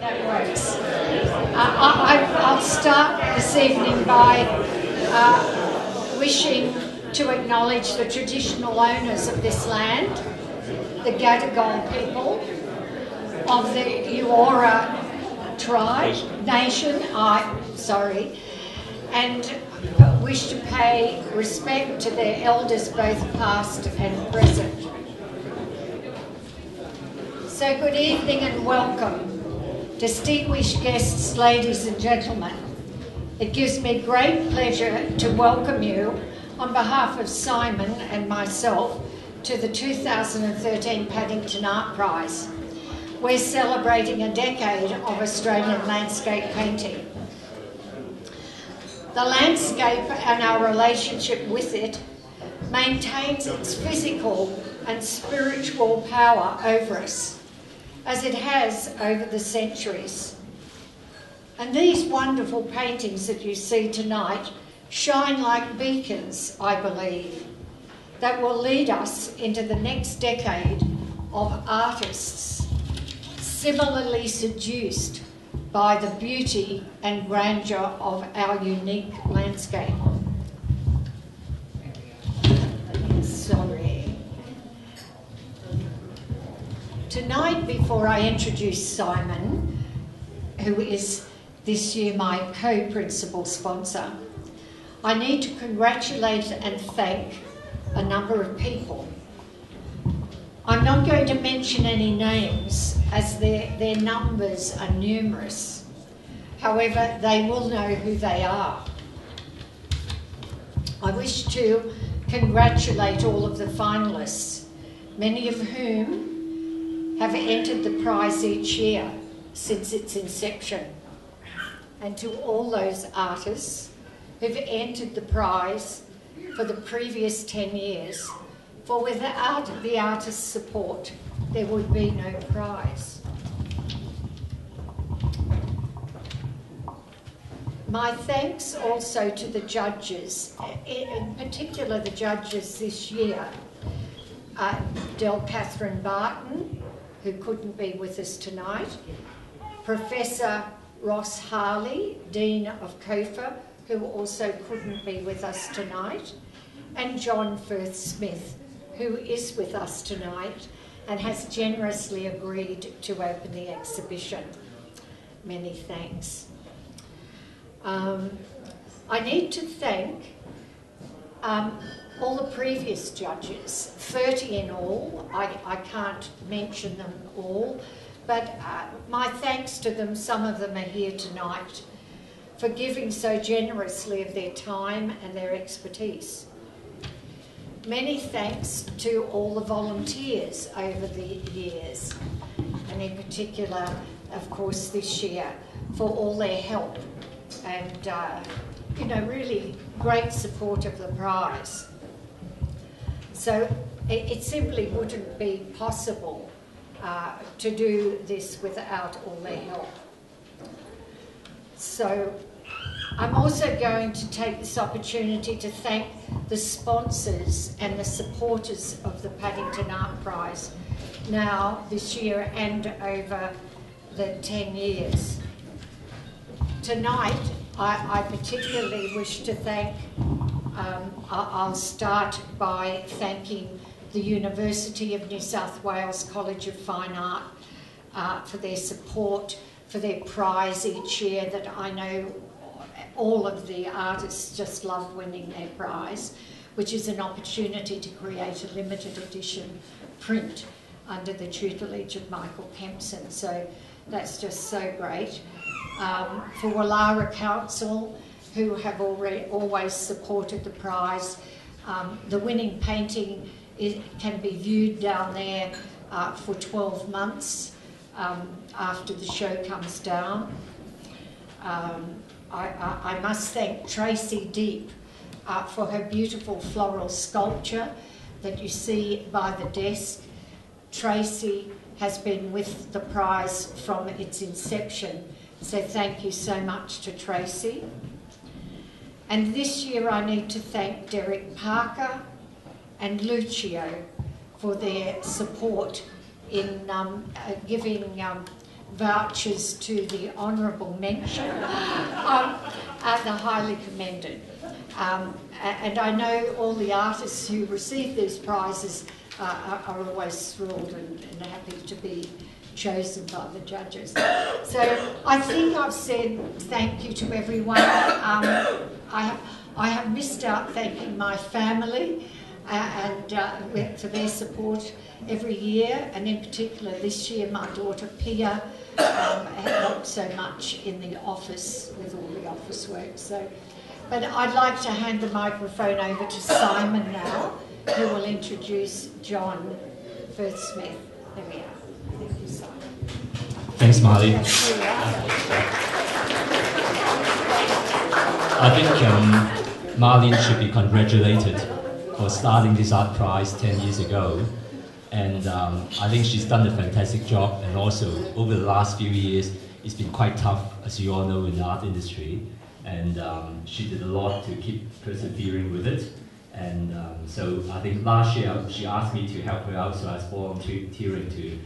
That works. Uh, I, will start this evening by uh, wishing to acknowledge the traditional owners of this land, the Gadigal people of the Eora tribe, nation, I, sorry, and wish to pay respect to their elders both past and present. So good evening and welcome. Distinguished guests, ladies and gentlemen, it gives me great pleasure to welcome you on behalf of Simon and myself to the 2013 Paddington Art Prize. We're celebrating a decade of Australian landscape painting. The landscape and our relationship with it maintains its physical and spiritual power over us, as it has over the centuries. And these wonderful paintings that you see tonight shine like beacons, I believe, that will lead us into the next decade of artists similarly seduced by the beauty and grandeur of our unique landscape. Tonight, before I introduce Simon, who is this year my co-principal sponsor, I need to congratulate and thank a number of people. I'm not going to mention any names as their, their numbers are numerous. However, they will know who they are. I wish to congratulate all of the finalists, many of whom have entered the prize each year since its inception. And to all those artists who've entered the prize for the previous 10 years, for without the artist's support, there would be no prize. My thanks also to the judges, in particular the judges this year, uh, Del Kathryn Barton, who couldn't be with us tonight, Professor Ross Harley, Dean of COFA, who also couldn't be with us tonight, and John Firth Smith, who is with us tonight and has generously agreed to open the exhibition. Many thanks. Um, I need to thank um, all the previous judges, 30 in all. I, I can't mention them all, but uh, my thanks to them, some of them are here tonight, for giving so generously of their time and their expertise. Many thanks to all the volunteers over the years, and in particular, of course, this year, for all their help and, uh, you know, really great support of the prize. So it, it simply wouldn't be possible uh, to do this without all their help. So I'm also going to take this opportunity to thank the sponsors and the supporters of the Paddington Art Prize now this year and over the 10 years. Tonight, I, I particularly wish to thank, um, I'll start by thanking the University of New South Wales College of Fine Art uh, for their support for their prize each year that I know all of the artists just love winning their prize, which is an opportunity to create a limited edition print under the tutelage of Michael Kempson. So that's just so great. Um, for Woollahra Council, who have already always supported the prize, um, the winning painting is, can be viewed down there uh, for 12 months um, after the show comes down. Um, I, I, I must thank Tracey Deep uh, for her beautiful floral sculpture that you see by the desk. Tracey has been with the prize from its inception, so thank you so much to Tracey. And this year I need to thank Derek Parker and Lucio for their support in um, uh, giving um, vouchers to the honourable mention um, the highly commended. Um, and I know all the artists who receive these prizes uh, are, are, always thrilled and, and happy to be chosen by the judges. So I think I've said thank you to everyone. Um, I, have, I have missed out thanking my family uh, and uh, for their support every year, and in particular this year, my daughter Pia um, helped so much in the office with all the office work. So, but I'd like to hand the microphone over to Simon now, who will introduce John Firth-Smith. There we are. Thank you, Simon. Thanks, Marley. I think um, Marlene should be congratulated for starting this art prize 10 years ago. And um, I think she's done a fantastic job. And also, over the last few years, it's been quite tough, as you all know, in the art industry. And um, she did a lot to keep persevering with it. And um, so I think last year she asked me to help her out, so I was volunteering to,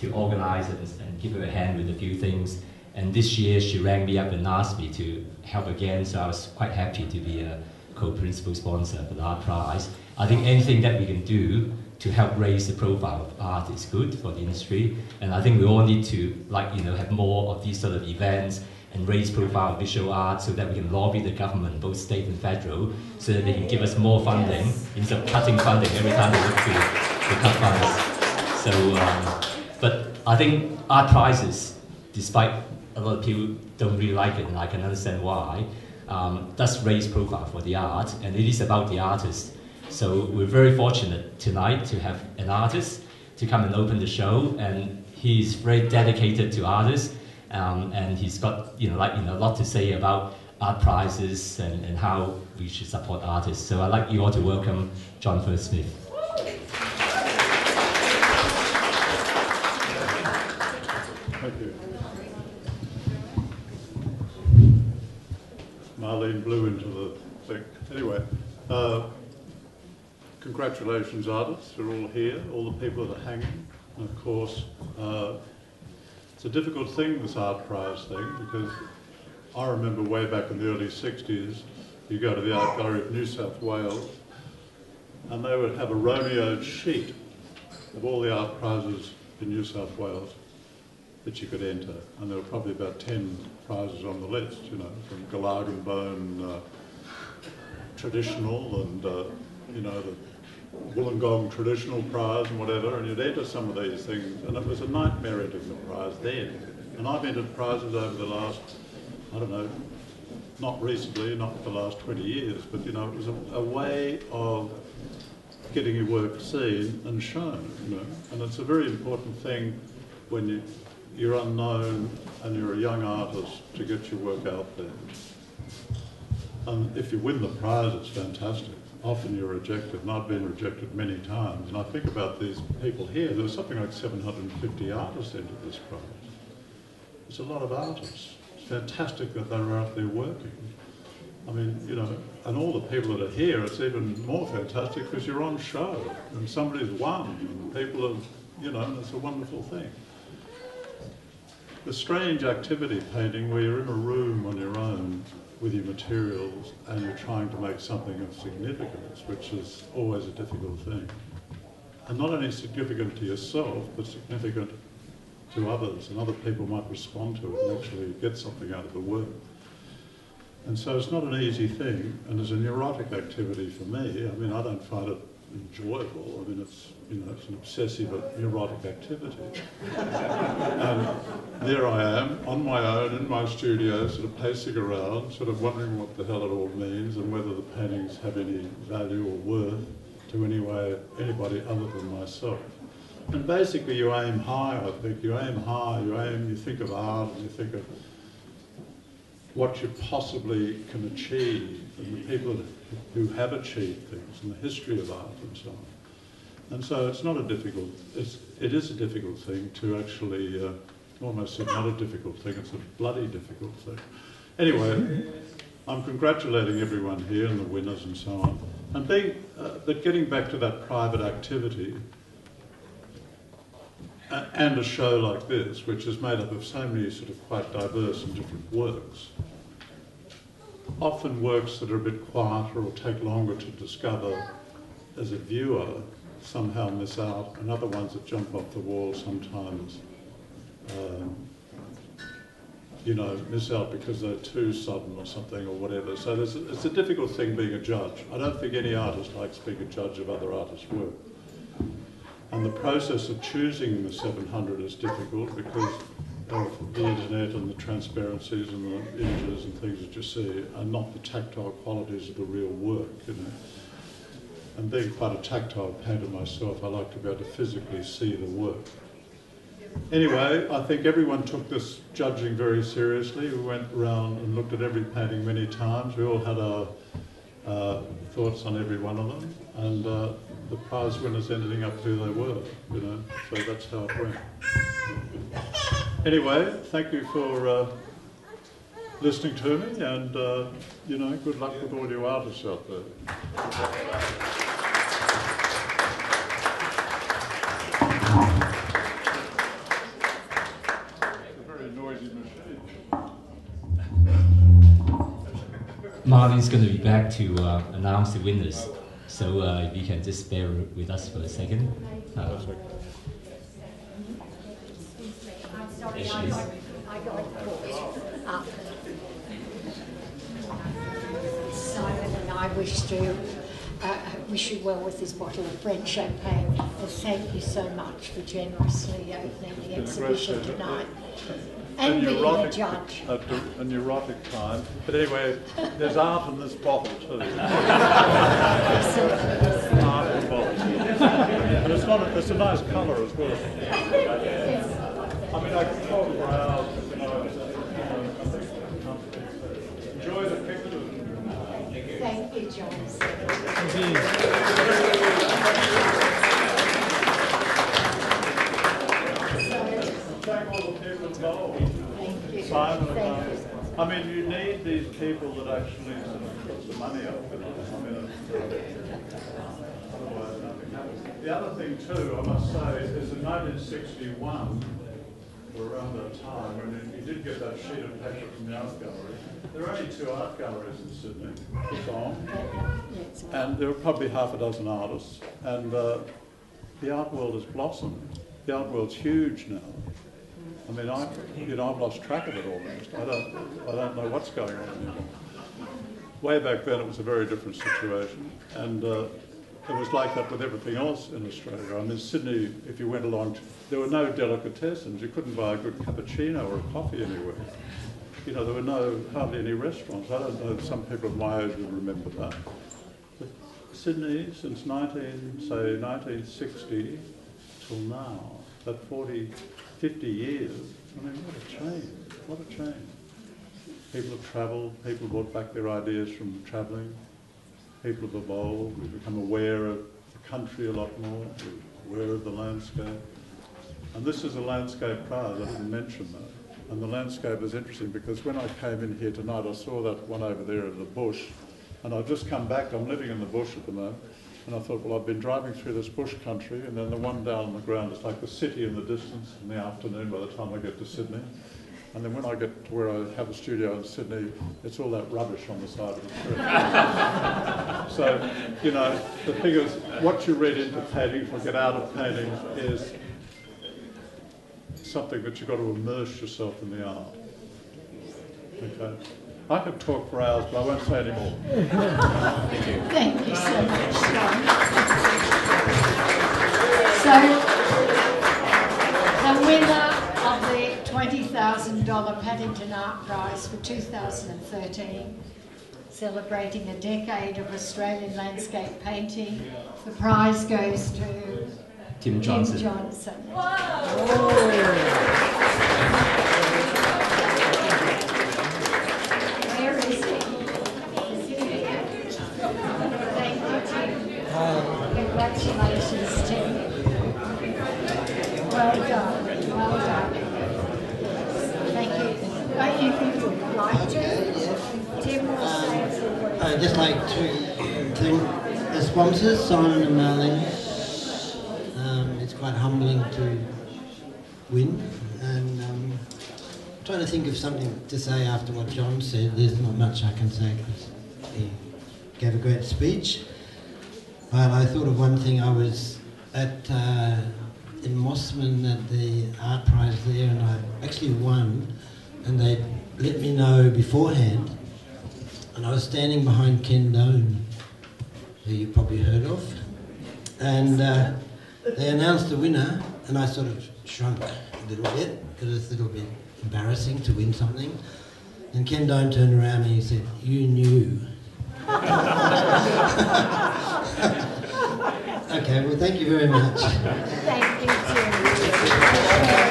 to organize and, and give her a hand with a few things. And this year she rang me up and asked me to help again, so I was quite happy to be a co-principal sponsor for the Art Prize. I think anything that we can do to help raise the profile of art is good for the industry, and I think we all need to like you know have more of these sort of events and raise profile of visual art so that we can lobby the government, both state and federal, so that they can give us more funding yes. instead of cutting funding every time they look to, to cut funds. So, um, but I think art prizes, despite a lot of people don't really like it, and I can understand why, um, does raise profile for the art, and it is about the artist. So we're very fortunate tonight to have an artist to come and open the show, and he's very dedicated to artists, um, and he's got you know like you know a lot to say about art prizes and, and how we should support artists. So I'd like you all to welcome John Firth-Smith. Thank you. Marlene blew into the thing. Anyway, uh, congratulations artists, you're all here, all the people that are hanging. And of course, uh, it's a difficult thing, this art prize thing, because I remember way back in the early 60s, you go to the Art Gallery of New South Wales, and they would have a roneo sheet of all the art prizes in New South Wales that you could enter. And there were probably about 10 prizes on the list, you know, from Gulagan Bone uh, traditional and, uh, you know, the Wollongong traditional prize and whatever, and you'd enter some of these things, and it was a nightmare entering the prize then. And I've entered prizes over the last, I don't know, not recently, not the last 20 years, but you know, it was a, a way of getting your work seen and shown, you know. And it's a very important thing when you, you're unknown and you're a young artist to get your work out there. And if you win the prize, it's fantastic often you're rejected, and I've been rejected many times. And I think about these people here, there something like 750 artists entered this prize. It's a lot of artists. It's fantastic that they're out there working. I mean, you know, and all the people that are here, it's even more fantastic because you're on show and somebody's won and people have, you know, and it's a wonderful thing. The strange activity painting where you're in a room on your own with your materials and you're trying to make something of significance, which is always a difficult thing. And not only significant to yourself, but significant to others, and other people might respond to it and actually get something out of the work. And so it's not an easy thing, and it's a neurotic activity for me. I mean, I don't find it enjoyable. I mean, it's you know, it's an obsessive neurotic activity. and there I am on my own in my studio, sort of pacing around, sort of wondering what the hell it all means and whether the paintings have any value or worth to any way, anybody other than myself. And basically, you aim high. I think you aim high. You aim. You think of art, and you think of what you possibly can achieve, and the people who have achieved things, and the history of art, and so on. And so it's not a difficult, it's, it is a difficult thing to actually, uh, almost not a difficult thing, it's a bloody difficult thing. Anyway, I'm congratulating everyone here and the winners and so on. And being, uh, but getting back to that private activity, a- and a show like this, which is made up of so many sort of quite diverse and different works, often works that are a bit quieter or take longer to discover as a viewer somehow miss out, and other ones that jump off the wall sometimes, um, you know, miss out because they're too sudden or something or whatever. So a, it's a difficult thing being a judge. I don't think any artist likes being a judge of other artists' work. And the process of choosing the 700 is difficult because of the internet and the transparencies and the images and things that you see are not the tactile qualities of the real work, you know. And being quite a tactile painter myself, I like to be able to physically see the work. Anyway, I think everyone took this judging very seriously. We went around and looked at every painting many times. We all had our uh, thoughts on every one of them, and uh, the prize winners ending up who they were, you know. So that's how it went. Anyway, thank you for uh, listening to me, and uh, you know, good luck with all you artists out there. It's a very noisy machine. Marvin's going to be back to uh, announce the winners. So uh, if you can just bear with us for a second. Uh, I'm sorry, Yes, I she is. got, I got caught up. Simon and I wish to uh, wish you well with this bottle of French champagne. And thank you so much for generously opening the been a great exhibition tonight. A And being a judge. A, a neurotic time. But anyway, there's art in this bottle too. art in bottle. And it's not, a, it's a nice colour as well. I mean, I can talk for hours, you know, it's, you know, I think, enjoy the pictures. Thank you, John. Thank all the people involved. Thank you. Simon and Thank I. mean, you need these people that actually put the money up. I mean, uh, otherwise nothing happens. The other thing too, I must say, is in 1961, or around that time, and you- did get that sheet of paper from the art gallery, there are only two art galleries in Sydney, Song, and there were probably half a dozen artists, and uh, the art world has blossomed. The art world's huge now. I mean, I, you know, I've lost track of it almost. I don't, I don't know what's going on anymore. Way back then, it was a very different situation, and uh, it was like that with everything else in Australia. I mean, Sydney, if you went along, there were no delicatessens. You couldn't buy a good cappuccino or a coffee anywhere. You know, there were no hardly any restaurants. I don't know. if Some people of my age would remember that. But Sydney, since 19, say 1960 till now, that 40, 50 years. I mean, what a change! What a change! People have travelled, people brought back their ideas from travelling, people have evolved, we've become aware of the country a lot more, we're aware of the landscape. And this is a landscape prize, I didn't mention that. And the landscape is interesting because when I came in here tonight, I saw that one over there in the bush, and I've just come back, I'm living in the bush at the moment, and I thought, well, I've been driving through this bush country, and then the one down on the ground is like the city in the distance in the afternoon by the time I get to Sydney. And then when I get to where I have a studio in Sydney, it's all that rubbish on the side of the street. so, you know, the thing is, what you read into paintings or get out of paintings is something that you've got to immerse yourself in the art. Okay? I could talk for hours, but I won't say any more. Thank you so much, John. So, $20,000 Paddington Art Prize for 2013, celebrating a decade of Australian landscape painting, the prize goes to Tim Johnson. Tim Johnson. Where is he? Is he here? Thank you, Tim. Congratulations, Tim. Well done, well done. Thank you. But if you would like to, Tim will say just like to thank the sponsors, Simon and Marlene. Um, it's quite humbling to win. And um, trying to think of something to say after what John said. There's not much I can say because he gave a great speech. But I thought of one thing. I was at uh, in Mosman at the art prize there, and I actually won. And they let me know beforehand. And I was standing behind Ken Done, who you probably heard of. And uh, they announced the winner, and I sort of shrunk a little bit because it's a little bit embarrassing to win something. And Ken Done turned around and he said, "You knew." okay, well, thank you very much. Thank you, Jim.